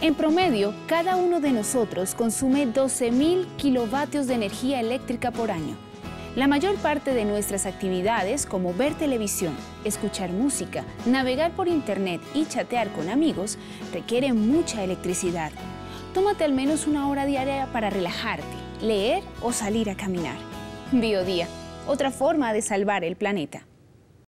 En promedio, cada uno de nosotros consume 12.000 kilovatios de energía eléctrica por año. La mayor parte de nuestras actividades, como ver televisión, escuchar música, navegar por internet y chatear con amigos, requieren mucha electricidad. Tómate al menos una hora diaria para relajarte, leer o salir a caminar. Biodía, otra forma de salvar el planeta.